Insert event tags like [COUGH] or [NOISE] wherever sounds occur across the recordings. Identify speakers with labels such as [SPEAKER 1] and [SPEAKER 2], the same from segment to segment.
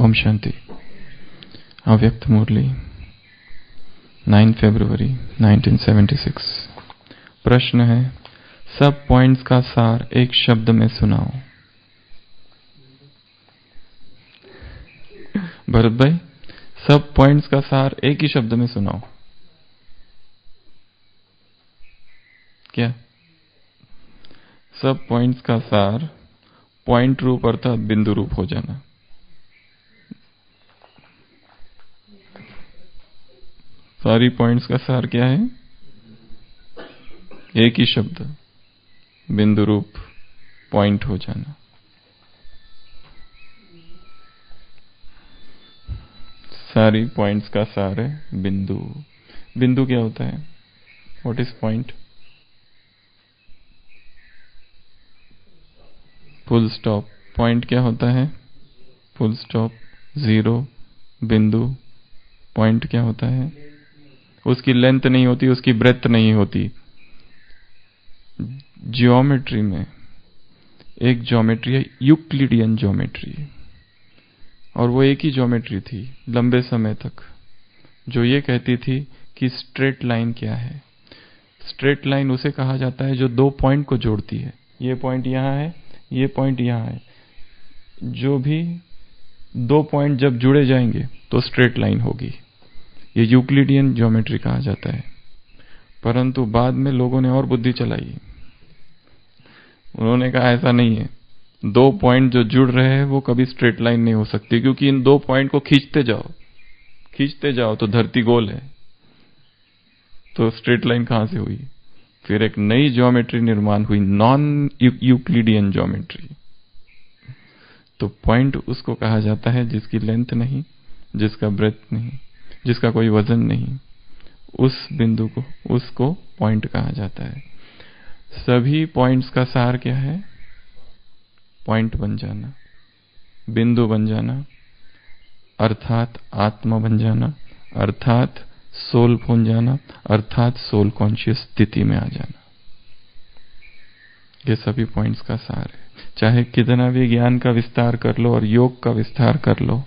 [SPEAKER 1] ओम शांति। अव्यक्त मुरली 9 फरवरी 1976 प्रश्न है, सब पॉइंट्स का सार एक शब्द में सुनाओ। भरत भाई, सब पॉइंट्स का सार एक ही शब्द में सुनाओ। क्या? सब पॉइंट्स का सार पॉइंट रूप अर्थात बिंदु रूप हो जाना। सारी पॉइंट्स का सार क्या है? एक ही शब्द बिंदु रूप पॉइंट हो जाना। सारी पॉइंट्स का सार है बिंदु। बिंदु क्या होता है? What is point full stop point क्या होता है? फुल स्टॉप ज़ीरो बिंदु. पॉइंट क्या होता है? उसकी लेंथ नहीं होती, उसकी ब्रेथ नहीं होती। ज्योमेट्री में एक ज्योमेट्री है यूक्लिडियन ज्योमेट्री और वो एक ही ज्योमेट्री थी, लंबे समय तक। जो ये कहती थी कि स्ट्रेट लाइन क्या है। स्ट्रेट लाइन उसे कहा जाता है जो दो पॉइंट को जोड़ती है। ये पॉइंट यहाँ है, ये पॉइंट यहाँ है। जो भी दो पॉइंट जब जुड़े जाएँगे तो स्ट्रेट लाइन होगी। ये यूक्लिडियन ज्योमेट्री कहा जाता है। परंतु बाद में लोगों ने और बुद्धि चलाई। उन्होंने कहा, ऐसा नहीं है। दो पॉइंट जो जुड़ रहे हैं, वो कभी स्ट्रेट लाइन नहीं हो सकती, क्योंकि इन दो पॉइंट को खींचते जाओ। खींचते जाओ तो धरती गोल है। तो स्ट्रेट लाइन कहाँ से हुई? फिर एक नई ज्योमेट्री निर्माण हुई नॉन यूक्लिडियन ज्योमेट्री तो पॉइंट उसको कहा जाता है जिसकी लेंथ नहीं, जिसका ब्रेथ नहीं। जिसका कोई वज़न नहीं, उस बिंदु को, उसको पॉइंट कहा जाता है। सभी पॉइंट्स का सार क्या है? पॉइंट बन जाना, बिंदु बन जाना, अर्थात आत्मा बन जाना, अर्थात सोल बन जाना, अर्थात सोल कॉन्शियस स्थिति में आ जाना। ये सभी पॉइंट्स का सार है। चाहे कितना भी ज्ञान का विस्तार कर लो और योग का विस्तार कर लो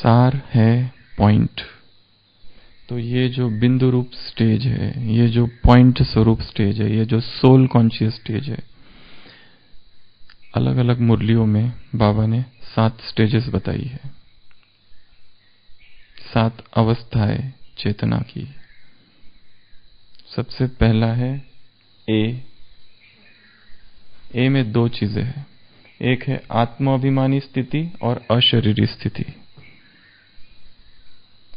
[SPEAKER 1] सार है पॉइंट तो ये जो बिंदु रूप स्टेज है, ये जो पॉइंट स्वरूप स्टेज है, ये जो सोल कॉन्शियस स्टेज है अलग अलग मुरलियों में बाबा ने सात स्टेजेस बताई है। सात अवस्थाएँ चेतना की सबसे पहला है ए ए में दो चीज़ें हैं। एक है आत्माभिमानी स्थिति और अशरीरी स्थिति।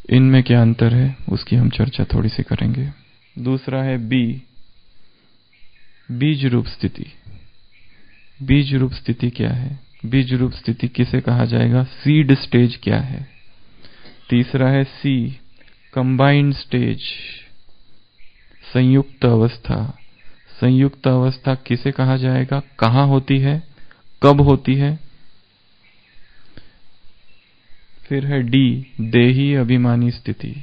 [SPEAKER 1] इनमें क्या अंतर है, उसकी हम चर्चा थोड़ी सी करेंगे। दूसरा है बी। बीज रूप स्थिति। बीज रूप स्थिति क्या है? बीज रूप स्थिति किसे कहा जाएगा? सीड स्टेज क्या है? तीसरा है सी। Combined stage. संयुक्त अवस्था। संयुक्त अवस्था किसे कहा जाएगा? कहाँ होती है? कब होती है? फिर है डी, देही अभिमानी स्थिति।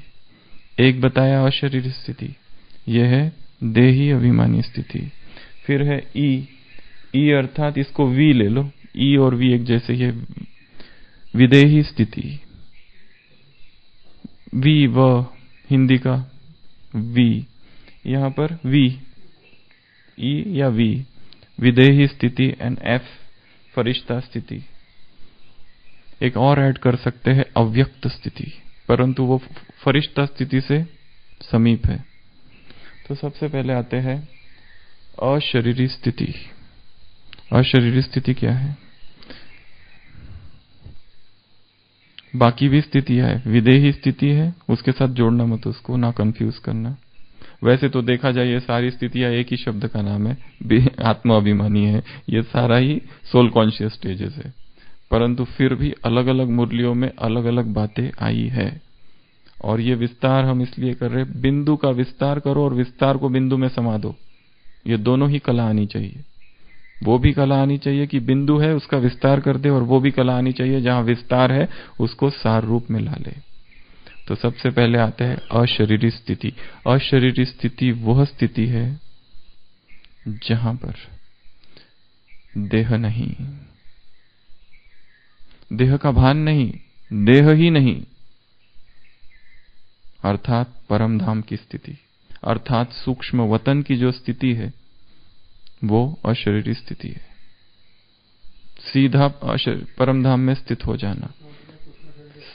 [SPEAKER 1] एक बताया अशरीर स्थिति, यह है देही अभिमानी स्थिति। फिर है ई ई अर्थात इसको वी ले लो, ई और वी एक जैसे ये विदेही स्थिति। वी व, हिंदी का वी, यहाँ पर वी, ई या वी, विदेही स्थिति एंड एफ़, फरिश्ता स्थिति। एक और ऐड कर सकते हैं, अव्यक्त स्थिति। परंतु वो फरिश्ता स्थिति से समीप है। तो सबसे पहले आते हैं, अशरीरी स्थिति। अशरीरी स्थिति क्या है? बाकी भी स्थिति है, विदेही स्थिति है, उसके साथ जोड़ना मत, उसको ना कंफ्यूज करना। वैसे तो देखा जाए, ये सारी स्थितियाँ एक ही शब्द का नाम है आत्मा अभिमानी है, ये सारा ही सोल कॉन्शियस स्टेजेस है। परंतु फिर भी अलग अलग मुरलियों में अलग अलग बातें आई है। और ये विस्तार हम इसलिए कर रहे बिंदु का विस्तार करो और विस्तार को बिंदु में समा दो। ये दोनों ही कला आनी चाहिए। वो भी कला आनी चाहिए कि बिंदु है, उसका विस्तार कर दे और वो भी कला आनी चाहिए, जहाँ विस्तार है, उसको सार रूप में ला ले। तो सबसे पहले आते हैं अशरीरी स्थिति। अशरीरी स्थिति वह स्थिति है जहाँ पर देह नहीं देह का भान नहीं, देह ही नहीं। अर्थात परम धाम की स्थिति, अर्थात सूक्ष्म वतन की जो स्थिति है, वो अशरीरी स्थिति है। सीधा परम धाम में स्थित हो जाना।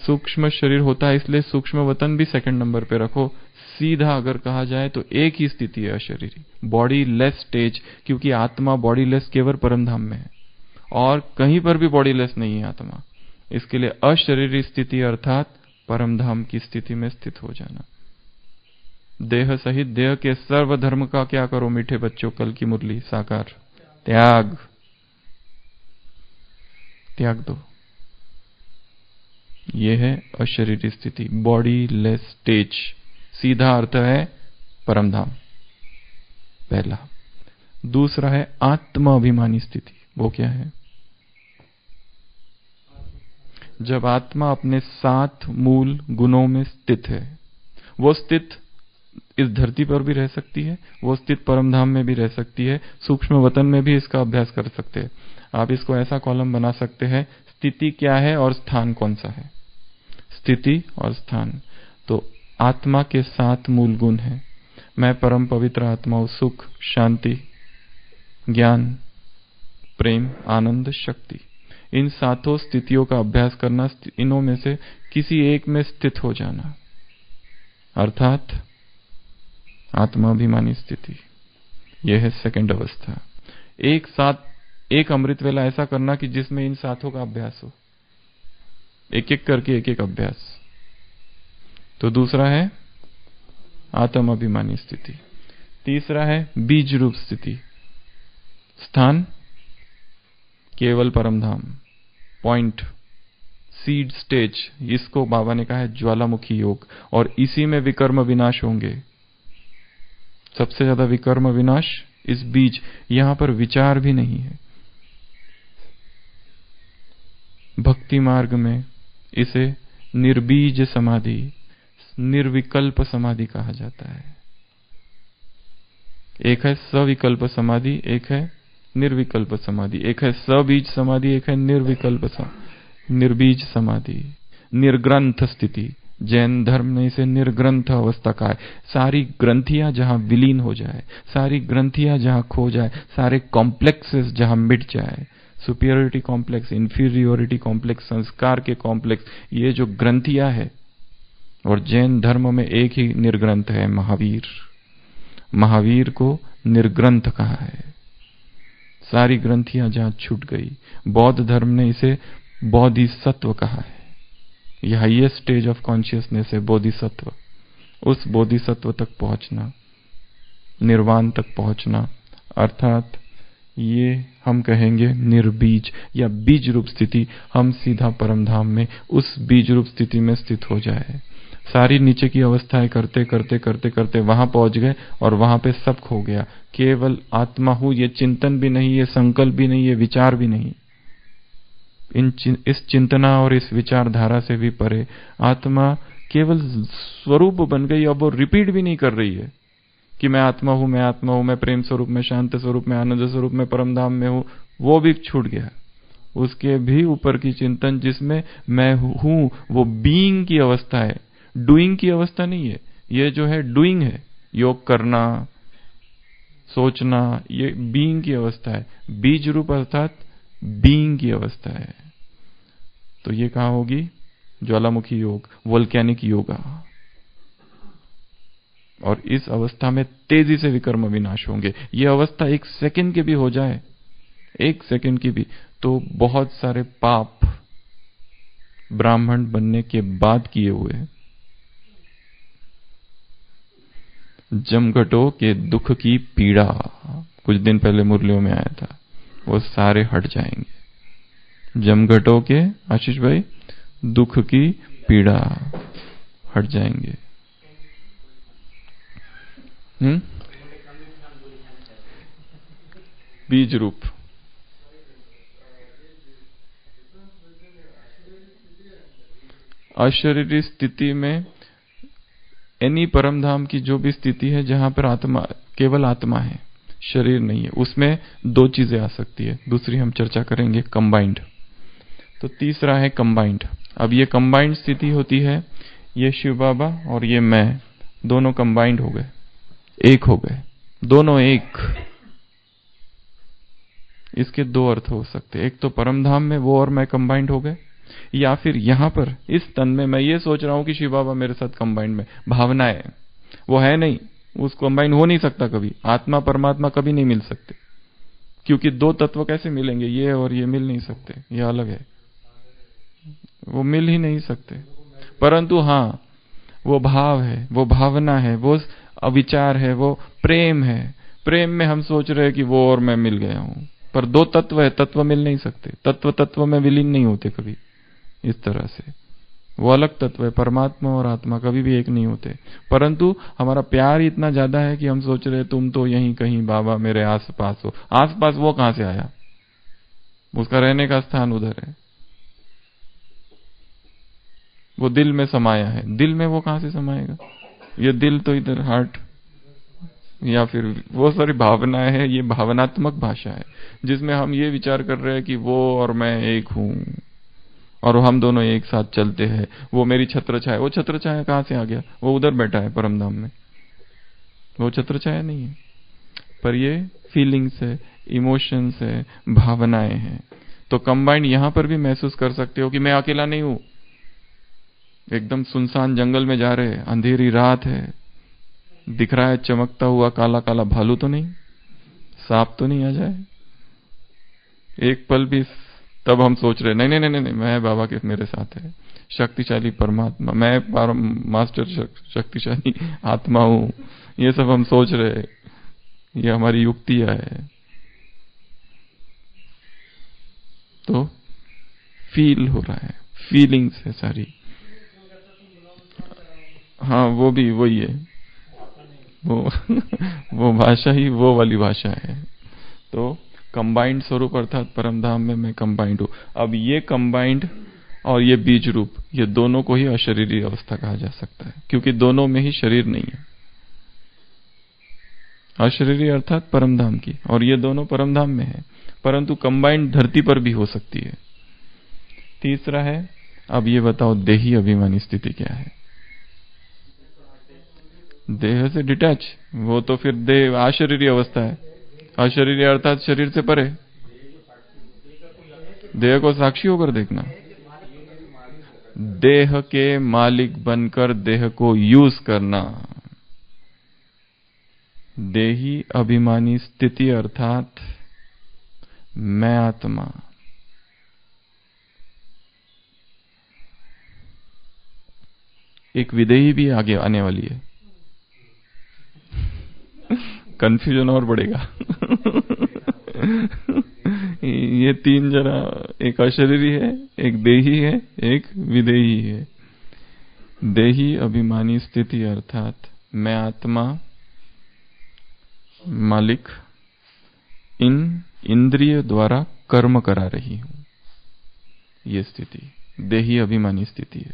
[SPEAKER 1] सूक्ष्म शरीर होता है, इसलिए सूक्ष्म वतन भी सेकंड नंबर पे रखो। सीधा अगर कहा जाए तो एक ही स्थिति है अशरीरी। बॉडी लेस स्टेज क्योंकि आत्मा बॉडी लेस केवल परम धाम में है। और कहीं पर भी बॉडीलेस नहीं है आत्मा। इसके लिए अशरीरी स्थिति अर्थात परम धाम की स्थिति में स्थित हो जाना। देह सहित देह के सर्व धर्म का क्या करो मीठे बच्चों, कल की मुरली, साकार। त्याग। त्याग दो। यह है अशरीरी स्थिति बॉडी लेस स्टेज सीधा अर्थ है परमधाम। पहला। दूसरा है आत्मा अभिमानी स्थिति। वो क्या है? जब आत्मा अपने सात मूल गुणों में स्थित है, वो स्थित इस धरती पर भी रह सकती है, वो स्थित परमधाम में भी रह सकती है, सूक्ष्म वतन में भी इसका अभ्यास कर सकते हैं। आप इसको ऐसा कॉलम बना सकते हैं, स्थिति क्या है और स्थान कौन सा है? स्थिति और स्थान। तो आत्मा के सात मूल गुण हैं। मैं परम पवित्र आत्मा हूँ, सुख, शांति, ज्ञान, प्रेम, आनंद, शक्ति। इन सातों स्थितियों का अभ्यास करना इनों में से किसी एक में स्थित हो जाना। अर्थात आत्माभिमानी स्थिति। यह है सेकंड अवस्था। एक साथ एक अमृत वेला ऐसा करना कि जिसमें इन सातों का अभ्यास हो। एक एक करके एक एक अभ्यास। तो दूसरा है आत्म अभिमानी स्थिति। तीसरा है बीज रूप स्थिति। स्थान केवल परमधाम पॉइंट सीड स्टेज, इसको बाबा ने कहा है ज्वालामुखी योग, और इसी में विकर्म विनाश होंगे। सबसे ज़्यादा विकर्म विनाश इस बीज, यहाँ पर विचार भी नहीं है। भक्ति मार्ग में इसे निर्बीज समाधि, निर्विकल्प समाधि कहा जाता है। एक है सविकल्प समाधि, एक है निर्विकल्प समाधि। एक है सबीज समाधि, एक है निर्विकल्प समाधि निर्बीज समाधि। निर्ग्रंथ स्थिति। जैन धर्म में इसे निर्ग्रंथ अवस्था का है। सारी ग्रंथियाँ जहाँ विलीन हो जाए, सारी ग्रंथियाँ जहाँ खो जाए, सारे कॉम्प्लेक्सेस जहाँ मिट जाए सुपियोरिटी कॉम्प्लेक्स इंफीरियोरिटी कॉम्प्लेक्स संस्कार के कॉम्प्लेक्स ये जो ग्रंथियाँ है, और जैन धर्म में एक ही निर्ग्रंथ है महावीर। महावीर को निर्ग्रंथ कहा है। सारी ग्रंथियाँ जहाँ छूट गई। बौद्ध धर्म ने इसे बोधिसत्व कहा है। यह हाइएस्ट स्टेज ऑफ़ कॉन्शियसनेस है बोधिसत्व। उस बोधिसत्व तक पहुँचना, निर्वाण तक पहुँचना, अर्थात ये हम कहेंगे निर्बीज या बीज रूप स्थिति, हम सीधा परमधाम में उस बीज रूप स्थिति में स्थित हो जाए। सारी नीचे की अवस्थाएँ करते करते करते करते वहाँ पहुँच गए और वहाँ पे सब खो गया। केवल आत्मा हूँ, ये चिंतन भी नहीं, ये संकल्प भी नहीं, ये विचार भी नहीं। इन इस चिंतना और इस विचारधारा से भी परे। आत्मा केवल स्वरूप बन गई, अब वो रिपीट भी नहीं कर रही है कि मैं आत्मा हूँ, मैं आत्मा हूँ, मैं प्रेम स्वरूप, में शांत स्वरूप, में आनंद स्वरूप, में परम धाम में हूँ, वो भी छूट गया। उसके भी ऊपर की चिंतन जिसमें मैं हूँ, वो बीइंग की अवस्था है डूइंग की अवस्था नहीं है। ये जो है डूइंग है। योग करना, सोचना, ये बीइंग की अवस्था है। बीज रूप अर्थात बीइंग की अवस्था है। तो ये कहा होगी? ज्वालामुखी योग वोल्कैनिक योगा और इस अवस्था में तेज़ी से विकर्म विनाश होंगे। ये अवस्था एक सेकंड के भी हो जाए, एक सेकंड की भी तो बहुत सारे पाप ब्राह्मण बनने के बाद किए हुए हैं। जमघटों के दुख की पीड़ा कुछ दिन पहले मुरलियों में आया था, वो सारे हट जाएँगे। जमघटों के, आशीष भाई, दुख की पीड़ा हट जाएँगे। हम्म? बीज रूप। अशरीरी स्थिति में एनी परम धाम की जो भी स्थिति है, जहाँ पर आत्मा, केवल आत्मा है, शरीर नहीं है, उसमें दो चीज़ें आ सकती है। दूसरी हम चर्चा करेंगे कंबाइंड तो तीसरा है कंबाइंड अब ये कंबाइंड स्थिति होती है, ये शिव बाबा और ये मैं, दोनों कंबाइंड हो गए, एक हो गए, दोनों एक। इसके दो अर्थ हो सकते एक तो परमधाम में वो और मैं कंबाइंड हो गए या फिर यहाँ पर, इस तन में मैं ये सोच रहा हूँ कि शिव बाबा मेरे साथ कंबाइंड में, भावनाएँ, वो है नहीं, उस कंबाइंड हो नहीं सकता कभी, आत्मा, परमात्मा कभी नहीं मिल सकते। क्योंकि दो तत्व कैसे मिलेंगे, ये और ये मिल नहीं सकते, ये अलग है। वो मिल ही नहीं सकते। परंतु हाँ, वो भाव है, वो भावना है, वो अविचार है, वो प्रेम है। प्रेम में हम सोच रहे हैं कि वो और मैं मिल गया हूँ। पर दो तत्व है, तत्व मिल नहीं सकते। तत्व तत्व में विलीन नहीं होते कभी। इस तरह से। वो अलग तत्व है, परमात्मा और आत्मा कभी भी एक नहीं होते। परंतु हमारा प्यार इतना ज़्यादा है कि हम सोच रहे तुम तो यहीं कहीं बाबा मेरे आस पास हो। आस पास वो कहाँ से आया? उसका रहने का स्थान उधर है। वो दिल में समाया है। दिल में वो कहाँ से समाएगा? ये दिल तो इधर हार्ट या फिर वो सारी भावनाएँ है, ये भावनात्मक भाषा है, जिसमें हम ये विचार कर रहे हैं कि वो और मैं एक हूँ। और हम दोनों एक साथ चलते हैं। वो मेरी छत्र छाया वो छत्र छाया कहाँ से आ गया? वो उधर बैठा है परमधाम में। वो छत्र छाया नहीं है। पर ये फीलिंग्स है इमोशंस है, भावनाएँ हैं। तो कंबाइंड यहाँ पर भी महसूस कर सकते हो कि मैं अकेला नहीं हूँ। एकदम सुनसान जंगल में जा रहे अंधेरी रात है। दिख रहा है चमकता हुआ काला काला भालू तो नहीं? सांप तो नहीं आ जाए? एक पल भी तब हम सोच रहे, नहीं नहीं नहीं नहीं मैं बाबा के, मेरे साथ है। शक्तिशाली परमात्मा, मैं मास्टर शक्तिशाली आत्मा हूँ। ये सब हम सोच रहे, ये हमारी युक्तियाँ है। तो फील हो रहा है फीलिंग्स है सारी। हाँ वो भी, वही है। वो [LAUGHS] वो भाषा ही वो वाली भाषा है। तो कंबाइंड स्वरूप अर्थात परमधाम में मैं कंबाइंड हूँ। अब ये कंबाइंड और ये बीज रूप, ये दोनों को ही अशरीरी अवस्था कहा जा सकता है, क्योंकि दोनों में ही शरीर नहीं है। अशरीरी अर्थात परम धाम की, और ये दोनों परम धाम में है, परंतु कंबाइंड धरती पर भी हो सकती है। तीसरा है, अब ये बताओ, देही अभिमानी स्थिति क्या है? देह से डिटैच वो तो फिर देह, अशरीरी अवस्था है। अशरीरी अर्थात शरीर से परे। देह को साक्षी होकर देखना। देह के मालिक बनकर देह को यूज़ करना। देही अभिमानी स्थिति अर्थात मैं आत्मा। एक विदेही भी आगे आने वाली है। कंफ्यूजन और बढ़ेगा। ये तीन जरा, एक अशरीरी है, एक देही है, एक विदेही है। देही अभिमानी स्थिति अर्थात मैं आत्मा, मालिक, इन इंद्रिय द्वारा कर्म करा रही हूँ। ये स्थिति, देही अभिमानी स्थिति है।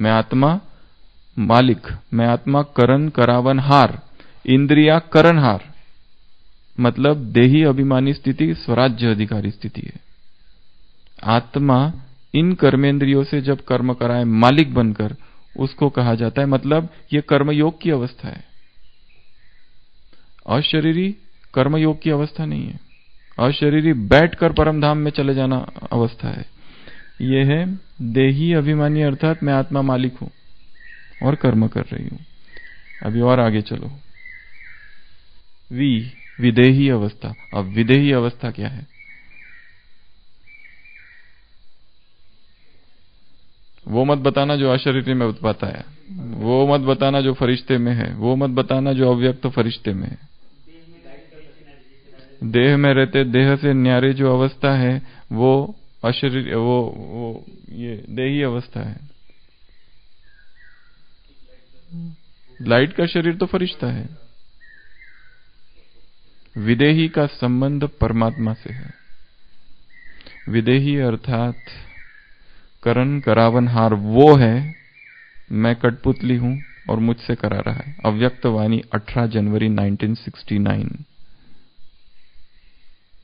[SPEAKER 1] मैं आत्मा, मालिक, मैं आत्मा करण, करावन, हार इंद्रिया करणहार मतलब देही अभिमानी स्थिति, स्वराज्य अधिकारी स्थिति है। आत्मा इन कर्मेंद्रियों से जब कर्म कराए, मालिक बनकर उसको कहा जाता है मतलब ये कर्मयोग की अवस्था है। अशरीरी कर्मयोग की अवस्था नहीं है। अशरीरी बैठकर परम धाम में चले जाना अवस्था है। यह है देही अभिमानी, अर्थात मैं आत्मा मालिक हूँ और कर्म कर रही हूँ। अभी और आगे चलो। वी, विदेही अवस्था। अब विदेही अवस्था क्या है? वो मत बताना जो अशरीर में बताता है। वो मत बताना जो फरिश्ते में है। वो मत बताना जो अव्यक्त फरिश्ते में है। देह में रहते, देह से न्यारे जो अवस्था है, वो अशरीर वो वो, ये देही अवस्था है। लाइट का शरीर तो फरिश्ता है। विदेही का संबंध परमात्मा से है। विदेही अर्थात करण करावन हार वो है, मैं कठपुतली हूँ और मुझसे करा रहा है। अव्यक्त वाणी 18 जनवरी 1969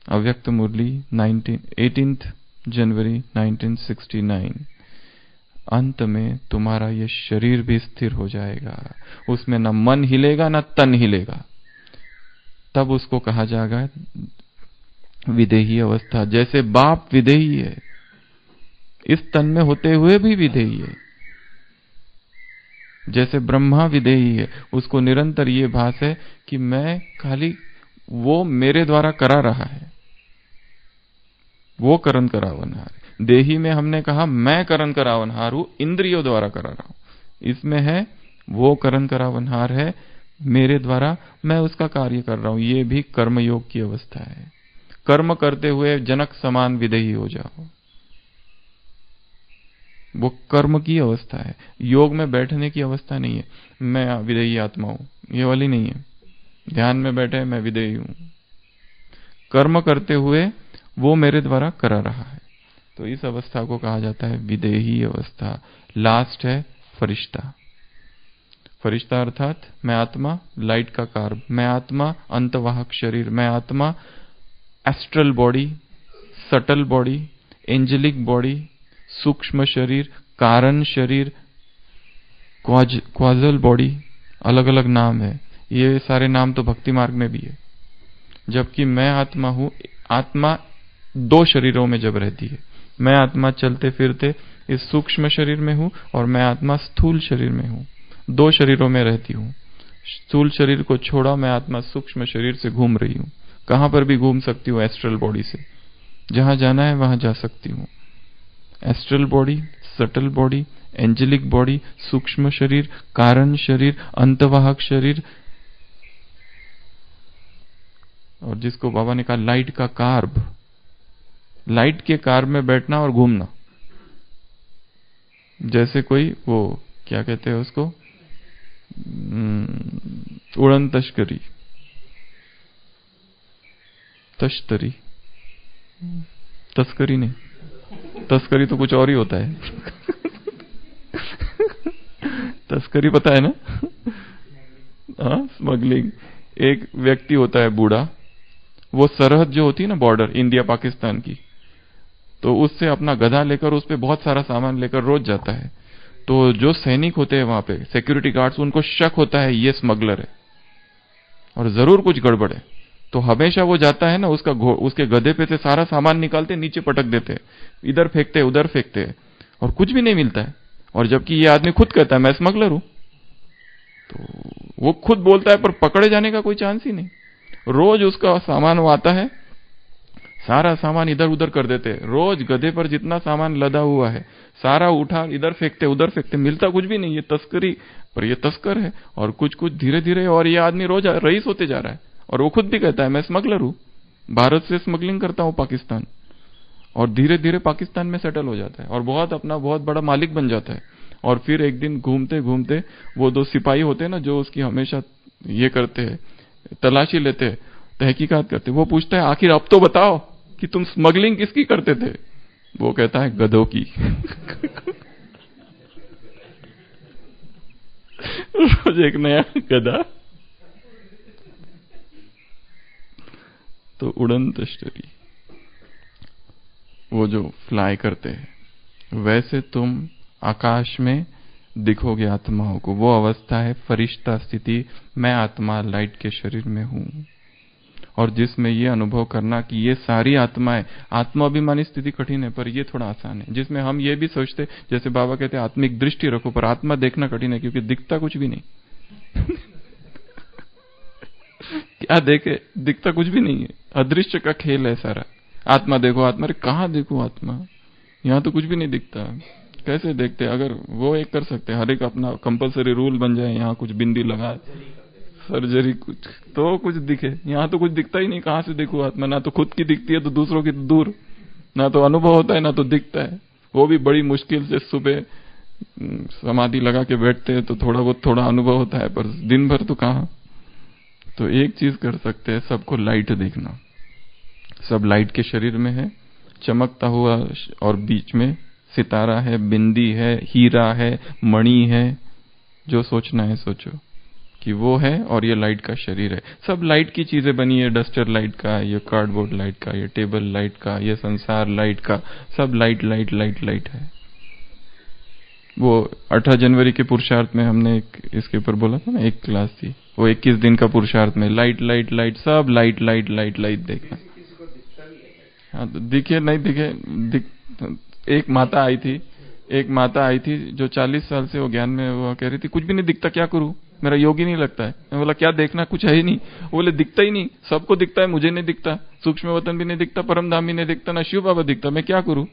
[SPEAKER 1] अव्यक्त मुरली 18 जनवरी 1969 अंत में तुम्हारा यह शरीर भी स्थिर हो जाएगा। उसमें ना मन हिलेगा, ना तन हिलेगा। तब उसको कहा जाएगा विदेही अवस्था। जैसे बाप विदेही है, इस तन में होते हुए भी विदेही है। जैसे ब्रह्मा विदेही है, उसको निरंतर ये भास है कि मैं खाली वो मेरे द्वारा करा रहा है। वो करण करावनहार। देही में हमने कहा, मैं करण करावनहार हूँ, इंद्रियों द्वारा करा रहा हूँ। इसमें है, वो करण करावनहार है मेरे द्वारा मैं उसका कार्य कर रहा हूँ। ये भी कर्मयोग की अवस्था है। कर्म करते हुए जनक समान विदेही हो जाओ। वो कर्म की अवस्था है। योग में बैठने की अवस्था नहीं है। मैं विदेही आत्मा हूँ। ये वाली नहीं है। ध्यान में बैठे मैं विदेही हूँ। कर्म करते हुए वो मेरे द्वारा करा रहा है। तो इस अवस्था को कहा जाता है विदेही अवस्था। लास्ट है फरिश्ता। फरिश्ता अर्थात मैं आत्मा लाइट का कार्ब, मैं आत्मा, अंतवाहक शरीर, मैं आत्मा astral body subtle body angelic body सूक्ष्म शरीर, कारण शरीर क्वाज क्वाजल बॉडी अलग अलग नाम है। ये सारे नाम तो भक्ति मार्ग में भी है। जबकि मैं आत्मा हूँ, आत्मा दो शरीरों में जब रहती है। मैं आत्मा चलते फिरते इस सूक्ष्म शरीर में हूँ और मैं आत्मा स्थूल शरीर में हूँ। दो शरीरों में रहती हूँ। स्थूल शरीर को छोड़ा मैं आत्मा सूक्ष्म शरीर से घूम रही हूँ। कहाँ पर भी घूम सकती हूँ एस्ट्रल बॉडी से। जहाँ जाना है वहाँ जा सकती हूँ। Astral body, subtle body, angelic body, सूक्ष्म शरीर, कारण शरीर, अंतवाहक शरीर। और जिसको बाबा ने कहा, लाइट का कार्ब। लाइट के कार्ब में बैठना और घूमना। जैसे कोई वो, क्या कहते हैं उसको? उड़न तस्करी तश्तरी। तस्करी नहीं। तस्करी तो कुछ और ही होता है। तस्करी पता है ना? हाँ स्मगलिंग एक व्यक्ति होता है बूढ़ा। वो सरहद जो होती है ना बॉर्डर इंडिया पाकिस्तान की तो उससे अपना गधा लेकर उस पर बहुत सारा सामान लेकर रोज जाता है। तो जो सैनिक होते हैं वहाँ पे सिक्योरिटी गार्ड्स उनको शक होता है, ये स्मगलर है। और ज़रूर कुछ गड़बड़ है। तो हमेशा वो जाता है ना, उसका उसके गधे पे से सारा सामान निकालते, नीचे पटक देते। इधर फेंकते, उधर फेंकते। और कुछ भी नहीं मिलता है। और जबकि ये आदमी खुद कहता है, मैं स्मगलर हूँ। तो वो खुद बोलता है, पर पकड़े जाने का कोई चांस ही नहीं। रोज उसका सामान वो आता है सारा सामान इधर उधर कर देते। रोज गधे पर जितना सामान लदा हुआ है, सारा उठा इधर फेंकते, उधर फेंकते, मिलता कुछ भी नहीं, ये तस्करी, पर ये तस्कर है, और कुछ कुछ धीरे धीरे और ये आदमी रोज रईस होते जा रहा है, और वो खुद भी कहता है, मैं स्मगलर हूँ, भारत से स्मगलिंग करता हूँ पाकिस्तान। और धीरे धीरे पाकिस्तान में सेटल हो जाता है, और बहुत अपना बहुत बड़ा मालिक बन जाता है। और फिर एक दिन घूमते घूमते वो दो सिपाही होते हैं ना, जो उसकी हमेशा ये करते हैं, तलाशी लेते हैं, तहकीकात करते वो पूछता है, आखिर अब तो बताओ कि तुम स्मगलिंग किसकी करते थे? वो कहता है, गधों की। रोज एक नया गधा। तो उड़न तश्तरी वो जो फ्लाई करते हैं, वैसे तुम आकाश में दिखोगे आत्माओं को। वो अवस्था है, फरिश्ता स्थिति। मैं आत्मा लाइट के शरीर में हूँ। और जिसमें ये अनुभव करना कि ये सारी आत्माएँ, आत्माभिमानी स्थिति कठिन है, पर ये थोड़ा आसान है। जिसमें हम ये भी सोचते, जैसे बाबा कहते हैं, आत्मिक दृष्टि रखो, पर आत्मा देखना कठिन है, क्योंकि दिखता कुछ भी नहीं। [LAUGHS] क्या देखे? दिखता कुछ भी नहीं है। अदृश्य का खेल है सारा। आत्मा देखो, आत्मा, अरे कहा देखो आत्मा? यहाँ तो कुछ भी नहीं दिखता। कैसे देखते? अगर वो एक कर सकते, हर एक अपना कंपलसरी रूल बन जाए, यहाँ कुछ बिंदी लगा। सर्जरी कुछ तो कुछ दिखे। यहाँ तो कुछ दिखता ही नहीं, कहाँ से देखो आत्मा? ना तो खुद की दिखती है तो दूसरों की तो दूर। ना तो अनुभव होता है, ना तो दिखता है। वो भी बड़ी मुश्किल से सुबह समाधि लगा के बैठते हैं तो थोड़ा बहुत थोड़ा अनुभव होता है, पर दिन भर तो कहा? तो एक चीज़ कर सकते हैं, सबको लाइट देखना। सब लाइट के शरीर में है, चमकता हुआ और बीच में सितारा है, बिंदी है, हीरा है, मणि है। जो सोचना है सोचो। कि वो है और ये लाइट का शरीर है। सब लाइट की चीज़ें बनी है डस्टर लाइट का ये कार्डबोर्ड लाइट का ये टेबल लाइट का ये संसार लाइट का सब लाइट लाइट लाइट लाइट है। वो 18 जनवरी के पुरुषार्थ में हमने एक इसके ऊपर बोला था ना एक क्लास थी। वो 21 दिन का पुरुषार्थ में लाइट लाइट लाइट सब लाइट लाइट लाइट लाइट देखना। हाँ तो दिखे नहीं दिखे दिख, एक माता आई थी एक माता आई थी जो 40 साल से वो ज्ञान में वो कह रही थी कुछ भी नहीं दिखता क्या करूँ? मेरा योग नहीं लगता है। मैं बोला, क्या देखना? कुछ है ही नहीं। बोले, दिखता ही नहीं। सबको दिखता है, मुझे नहीं दिखता। सूक्ष्म वतन भी नहीं दिखता, परम धाम भी नहीं दिखता, ना शिव बाबा दिखता। मैं क्या करूँ?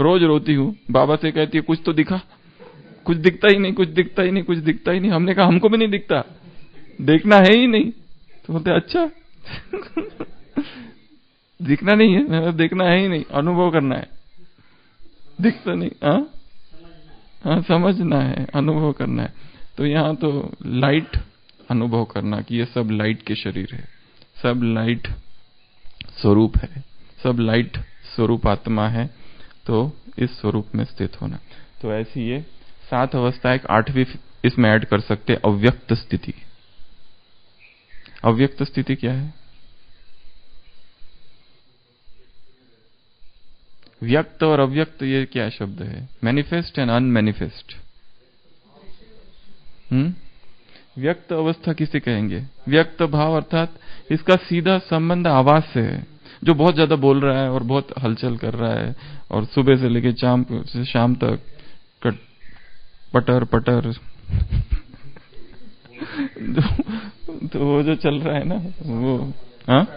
[SPEAKER 1] रोज रोती हूँ। बाबा से कहती है, कुछ तो दिखा। कुछ दिखता ही नहीं, कुछ दिखता ही नहीं, कुछ दिखता ही नहीं। हमने कहा, हमको भी नहीं दिखता। देखना है ही नहीं। तो बोलते अच्छा। [LAUGHS] दिखना नहीं है। देखना है ही नहीं। अनुभव करना है। दिखता नहीं। हाँ? हाँ समझना है। अनुभव करना है। तो यहाँ तो लाइट अनुभव करना कि ये सब लाइट के शरीर है। सब लाइट स्वरूप है। सब लाइट स्वरूप आत्मा है तो इस स्वरूप में स्थित होना। तो ऐसी ये सात अवस्था, एक आठवीं इसमें ऐड कर सकते अव्यक्त स्थिति। अव्यक्त स्थिति क्या है? व्यक्त और अव्यक्त ये क्या शब्द है? मैनिफेस्ट एंड अनमैनिफेस्ट हम्म? व्यक्त अवस्था किसे कहेंगे? व्यक्त भाव अर्थात इसका सीधा संबंध आवाज़ से है जो बहुत ज़्यादा बोल रहा है और बहुत हलचल कर रहा है और सुबह से लेके शाम से शाम तक कट, पटर पटर। [LAUGHS] तो वो जो चल रहा है ना वो हाँ?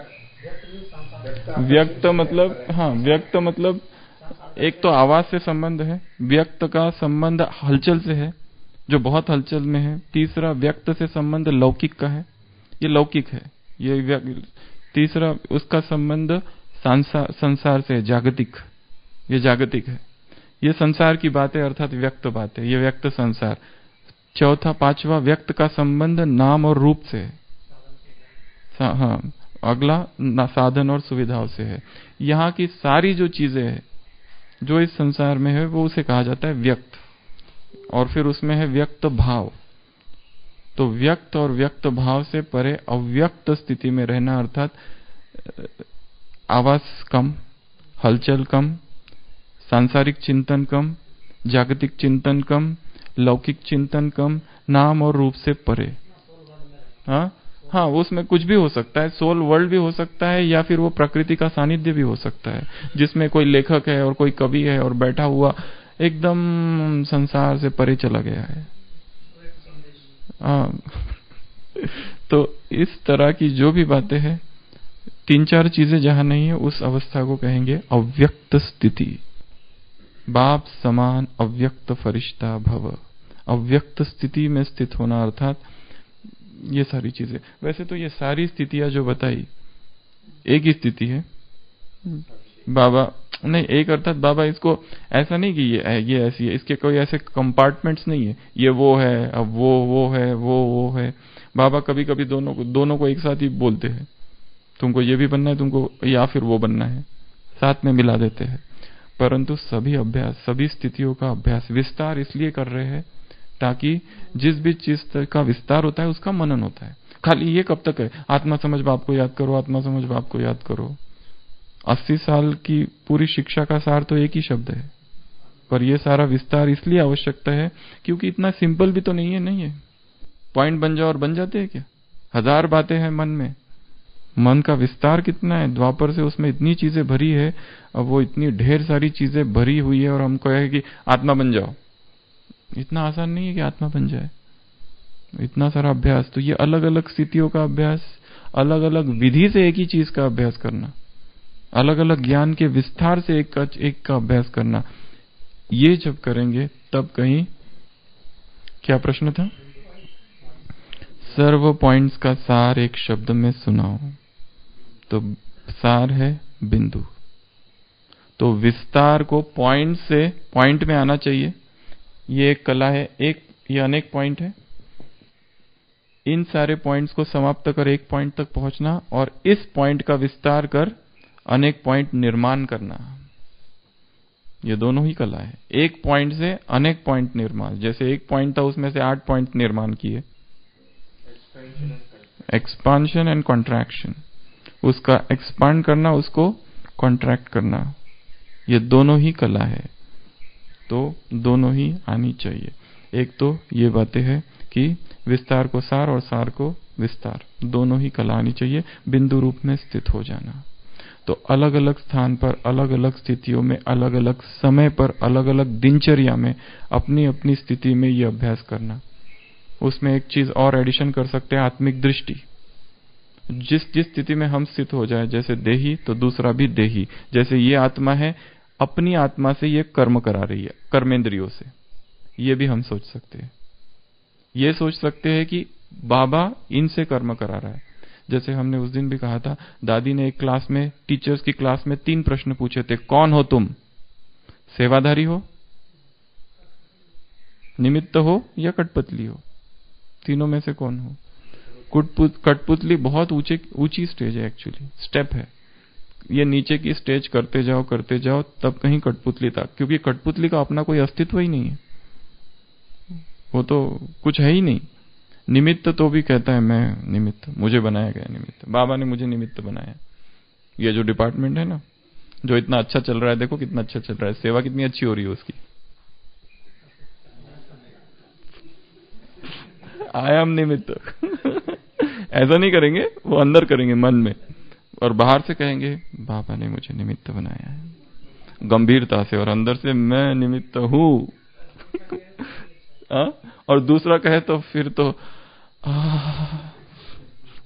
[SPEAKER 1] व्यक्त मतलब हाँ व्यक्त मतलब एक तो आवाज़ से संबंध है व्यक्त का संबंध हलचल से है जो बहुत हलचल में है, तीसरा व्यक्त से संबंध लौकिक का है, ये लौकिक है, ये तीसरा उसका संबंध संसार से जागतिक, ये जागतिक है। ये संसार की बात अर्थात व्यक्त बात, ये व्यक्त संसार। चौथा, पांचवा, व्यक्त का संबंध नाम और रूप से है। हाँ अगला साधन और सुविधाओं से है। यहाँ की सारी जो चीज़ें है, जो इस संसार में है, वो उसे कहा जाता है व्यक्त। और फिर उसमें है व्यक्त भाव। तो व्यक्त और व्यक्त भाव से परे अव्यक्त स्थिति में रहना अर्थात, आवास कम, हलचल कम, सांसारिक चिंतन कम, जागतिक चिंतन कम, लौकिक चिंतन कम, नाम और रूप से परे। हाँ? हाँ उसमें कुछ भी हो सकता है, सोल वर्ल्ड भी हो सकता है, या फिर वो प्रकृति का सानिध्य भी हो सकता है, जिसमें कोई लेखक है और कोई कवि है और बैठा हुआ एकदम संसार से परे चला गया है। हाँ। [LAUGHS] तो इस तरह की जो भी बातें हैं, तीन चार चीज़ें जहाँ नहीं है, उस अवस्था को कहेंगे अव्यक्त स्थिति। बाप समान अव्यक्त फरिश्ता भव। अव्यक्त स्थिति में स्थित होना अर्थात ये सारी चीज़ें। वैसे तो ये सारी स्थितियाँ जो बताई, एक ही स्थिति है। बाबा नहीं, एक अर्थात बाबा इसको ऐसा नहीं कि ये ये ऐसी है, इसके कोई ऐसे कंपार्टमेंट्स नहीं है। ये वो है, अब वो वो है, वो वो है। बाबा कभी कभी दोनों को दोनों को एक साथ ही बोलते हैं। तुमको ये भी बनना है, तुमको, या फिर वो बनना है। साथ में मिला देते हैं। परंतु सभी अभ्यास, सभी स्थितियों का अभ्यास विस्तार इसलिए कर रहे हैं ताकि जिस भी चीज़ का विस्तार होता है, उसका मनन होता है। खाली ये कब तक है? आत्मा समझ बाप को याद करो, आत्मा समझ बाप को याद करो। अस्सी साल की पूरी शिक्षा का सार तो एक ही शब्द है। पर यह सारा विस्तार इसलिए आवश्यकता है क्योंकि इतना सिंपल भी तो नहीं है नहीं है। पॉइंट बन जाओ और बन जाते हैं क्या? हज़ार बातें हैं मन में। मन का विस्तार कितना है? द्वापर से उसमें इतनी चीज़ें भरी है, अब वो इतनी ढेर सारी चीज़ें भरी हुई है और हम कहे कि आत्मा बन जाओ। इतना आसान नहीं है कि आत्मा बन जाए। इतना सारा अभ्यास तो ये अलग अलग स्थितियों का अभ्यास अलग अलग विधि से एक ही चीज़ का अभ्यास करना। अलग अलग ज्ञान के विस्तार से एक का एक का अभ्यास करना। ये जब करेंगे, तब कहीं, क्या प्रश्न था? सर्व पॉइंट्स का सार एक शब्द में सुनाओ। तो सार है बिंदु। तो विस्तार को पॉइंट से, पॉइंट में आना चाहिए। ये एक कला है, एक ये अनेक पॉइंट है। इन सारे पॉइंट्स को समाप्त कर एक पॉइंट तक पहुँचना और इस पॉइंट का विस्तार कर अनेक पॉइंट निर्माण करना। ये दोनों ही कला है। एक पॉइंट से अनेक पॉइंट निर्माण। जैसे एक पॉइंट था उसमें से आठ पॉइंट निर्माण किए। एक्सपांशन एंड कॉन्ट्रैक्शन उसका एक्सपांड करना उसको कॉन्ट्रैक्ट करना। ये दोनों ही कला है। तो दोनों ही आनी चाहिए। एक तो ये बातें है कि विस्तार को सार और सार को विस्तार। दोनों ही कला आनी चाहिए। बिंदु रूप में स्थित हो जाना। तो अलग अलग स्थान पर अलग अलग स्थितियों में अलग अलग समय पर अलग अलग दिनचर्या में अपनी अपनी स्थिति में ये अभ्यास करना। उसमें एक चीज़ और एडिशन कर सकते हैं, आत्मिक दृष्टि। जिस जिस स्थिति में हम स्थित हो जाए, जैसे देही तो दूसरा भी देही। जैसे ये आत्मा है, अपनी आत्मा से ये कर्म करा रही है, कर्मेंद्रियों से। ये भी हम सोच सकते हैं। ये सोच सकते हैं कि बाबा इनसे कर्म करा रहा है। जैसे हमने उस दिन भी कहा था, दादी ने एक क्लास में टीचर्स की क्लास में तीन प्रश्न पूछे थे, कौन हो तुम? सेवाधारी हो? निमित्त हो या कठपुतली हो? तीनों में से कौन हो? कठपुतली बहुत ऊँचे, ऊँची स्टेज है एक्चुअली स्टेप है। ये नीचे की स्टेज करते जाओ करते जाओ, तब कहीं कठपुतली तक क्योंकि कठपुतली का अपना कोई अस्तित्व ही नहीं है। वो तो कुछ है ही नहीं। निमित्त तो भी कहता है, मैं निमित्त, मुझे बनाया गया निमित्त। बाबा ने मुझे निमित्त बनाया। ये जो डिपार्टमेंट है ना, जो इतना अच्छा चल रहा है, देखो कितना अच्छा चल रहा है। सेवा कितनी अच्छी हो रही है उसकी। आई एम निमित्त। [LAUGHS] ऐसा नहीं करेंगे, वो अंदर करेंगे मन में। और बाहर से कहेंगे, बाबा ने मुझे निमित्त बनाया है। गंभीरता से, और अंदर से मैं निमित्त हूँ? [LAUGHS] और दूसरा कहे तो फिर तो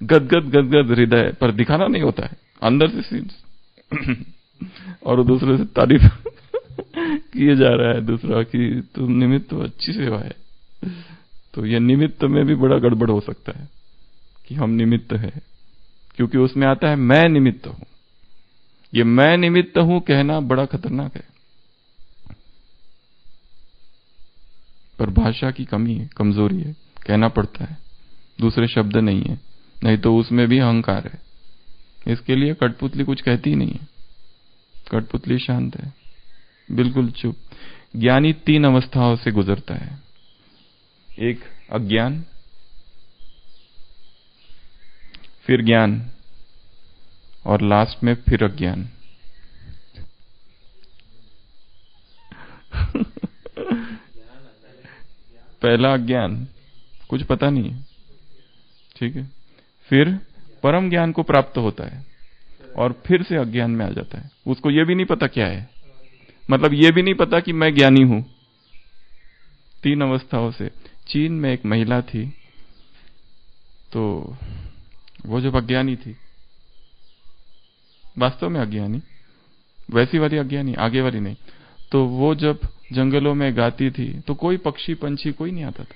[SPEAKER 1] गदगद गदगद हृदय पर दिखाना नहीं होता है। अंदर से [CLEARS THROAT] और दूसरे से तारीफ़ [LAUGHS] किए जा रहा है दूसरा कि तुम निमित्त तो अच्छी सेवा है। तो यह निमित्त में भी बड़ा गड़बड़ हो सकता है कि हम निमित्त है। क्योंकि उसमें आता है, मैं निमित्त हूँ। ये मैं निमित्त हूँ कहना बड़ा खतरनाक है। पर भाषा की कमी है कमज़ोरी है, कहना पड़ता है। दूसरे शब्द नहीं है। नहीं तो उसमें भी अहंकार है। इसके लिए कठपुतली कुछ कहती नहीं है। कठपुतली शांत है। बिल्कुल चुप। ज्ञानी तीन अवस्थाओं से गुजरता है। एक, अज्ञान। फिर ज्ञान। और लास्ट में फिर अज्ञान। [LAUGHS] पहला अज्ञान। कुछ पता नहीं है। ठीक है? फिर परम ज्ञान को प्राप्त होता है और फिर से अज्ञान में आ जाता है। उसको यह भी नहीं पता क्या है। मतलब यह भी नहीं पता कि मैं ज्ञानी हूँ। तीन अवस्थाओं से। चीन में एक महिला थी तो वो जब अज्ञानी थी, वास्तव में अज्ञानी, वैसी वाली अज्ञानी, आगे वाली नहीं तो वो जब जंगलों में गाती थी तो कोई पक्षी, पंछी कोई नहीं आता था।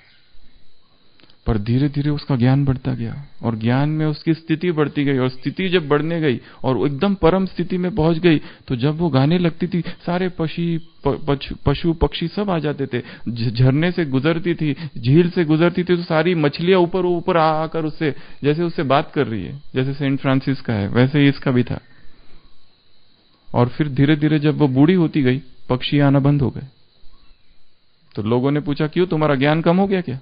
[SPEAKER 1] पर धीरे धीरे उसका ज्ञान बढ़ता गया और ज्ञान में उसकी स्थिति बढ़ती गई और स्थिति जब बढ़ने गई और एकदम परम स्थिति में पहुँच गई तो जब वो गाने लगती थी, सारे पशी पशु, पक्षी सब आ जाते थे। झरने से गुजरती थी, झील से गुजरती थी तो सारी मछलियाँ ऊपर ऊपर आकर उससे, जैसे उससे बात कर रही है, जैसे सेंट फ्रांसिस का है, वैसे ही इसका भी था। और फिर धीरे धीरे जब वो बूढ़ी होती गई, पक्षी आना बंद हो गए। तो लोगों ने पूछा, क्यों, तुम्हारा ज्ञान कम हो गया क्या?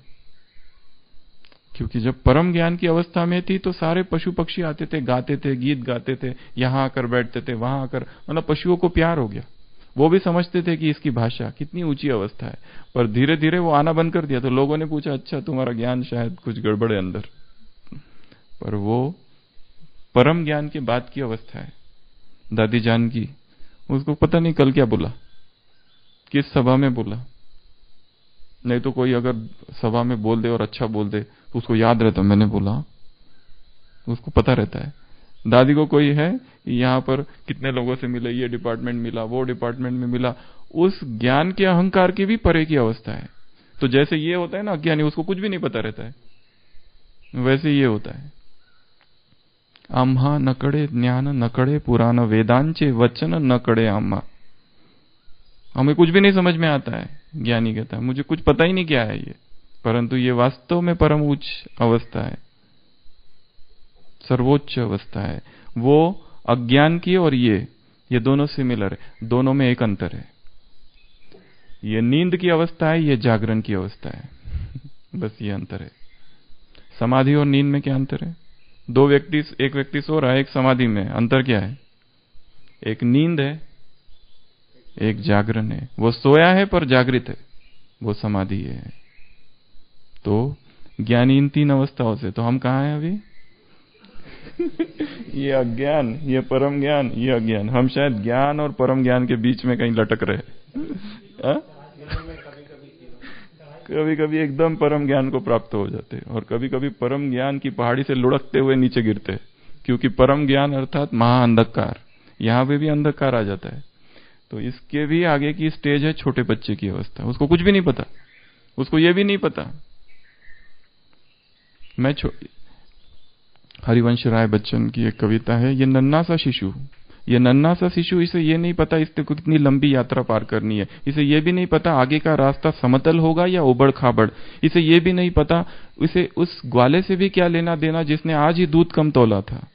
[SPEAKER 1] क्योंकि जब परम ज्ञान की अवस्था में थी तो सारे पशु पक्षी आते थे, गाते थे, गीत गाते थे, यहाँ आकर बैठते थे, वहाँ आकर मतलब पशुओं को प्यार हो गया। वो भी समझते थे कि इसकी भाषा कितनी ऊँची अवस्था है। पर धीरे धीरे वो आना बंद कर दिया तो लोगों ने पूछा अच्छा तुम्हारा ज्ञान शायद कुछ गड़बड़े अंदर? पर वो परम ज्ञान के बाद की अवस्था है। दादी जान की, उसको पता नहीं कल क्या बोला, किस सभा में बोला। नहीं तो कोई अगर सभा में बोल दे और अच्छा बोल दे उसको याद रहता मैंने बोला। उसको पता रहता है। दादी को कोई है, यहाँ पर कितने लोगों से मिले, ये डिपार्टमेंट मिला, वो डिपार्टमेंट में मिला, उस ज्ञान के अहंकार की भी परे की अवस्था है। तो जैसे ये होता है ना अज्ञानी उसको कुछ भी नहीं पता रहता है। वैसे ये होता है। आम्हा नकड़े ज्ञान नकड़े पुराण, वेदांचे वचन नकड़े आम्हा। हमें कुछ भी नहीं समझ में आता है, ज्ञानी कहता है। मुझे कुछ पता ही नहीं क्या है ये। परंतु ये वास्तव में परम उच्च अवस्था है, सर्वोच्च अवस्था है। वो अज्ञान की और ये ये दोनों सिमिलर है, दोनों में एक अंतर है। ये नींद की अवस्था है, ये जागरण की अवस्था है। [LAUGHS] बस ये अंतर है। समाधि और नींद में क्या अंतर है? दो व्यक्ति, एक व्यक्ति सो रहा है, एक समाधि में अंतर क्या है? एक नींद है, एक जागरण है। वो सोया है पर जागृत है। वो समाधि है। तो ज्ञानी इन तीन अवस्थाओं से। तो हम कहा हैं अभी? [LAUGHS] ये अज्ञान ये परम ज्ञान ये अज्ञान। हम शायद ज्ञान और परम ज्ञान के बीच में कहीं लटक रहे हाँ? [LAUGHS] कभी कभी एकदम परम ज्ञान को प्राप्त हो जाते और कभी कभी परम ज्ञान की पहाड़ी से लुढ़कते हुए नीचे गिरते क्योंकि परम ज्ञान अर्थात महाअंधकार। यहाँ पे भी अंधकार आ जाता है। तो इसके भी आगे की स्टेज है छोटे बच्चे की अवस्था। उसको कुछ भी नहीं पता। उसको ये भी नहीं पता मैं हरिवंश राय बच्चन की एक कविता है, ये नन्ना सा शिशु, ये नन्ना सा शिशु, इसे ये नहीं पता इससे कितनी लंबी यात्रा पार करनी है, इसे ये भी नहीं पता आगे का रास्ता समतल होगा या उबड़ खाबड़, इसे ये भी नहीं पता, इसे उस ग्वाले से भी क्या लेना देना जिसने आज ही दूध कम तोला था।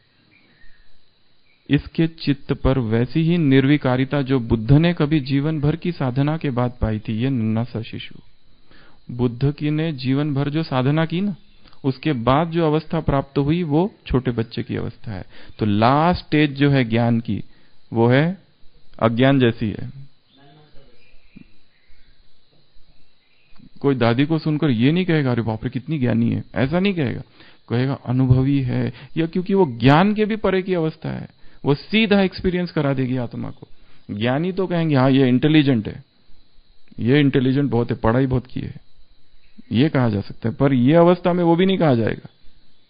[SPEAKER 1] इसके चित्त पर वैसी ही निर्विकारिता जो बुद्ध ने कभी जीवन भर की साधना के बाद पाई थी, ये नन्ना सा शिशु। बुद्ध की ने जीवन भर जो साधना की ना उसके बाद जो अवस्था प्राप्त हुई, वो छोटे बच्चे की अवस्था है। तो लास्ट स्टेज जो है ज्ञान की, वो है अज्ञान जैसी है। कोई दादी को सुनकर ये नहीं कहेगा, अरे बाप रे, कितनी ज्ञानी है। ऐसा नहीं कहेगा। कहेगा, अनुभवी है। या क्योंकि वो ज्ञान के भी परे की अवस्था है। वो सीधा एक्सपीरियंस करा देगी आत्मा को। ज्ञानी तो कहेंगे हाँ ये इंटेलिजेंट है। ये इंटेलिजेंट बहुत है, पढ़ाई बहुत की है। ये कहा जा सकता है, पर यह अवस्था में वो भी नहीं कहा जाएगा।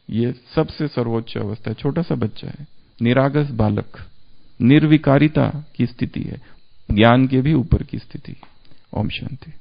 [SPEAKER 1] ये सबसे सर्वोच्च अवस्था है, छोटा सा बच्चा है, निरागस बालक, निर्विकारिता की स्थिति है, ज्ञान के भी ऊपर की स्थिति ओम शांति।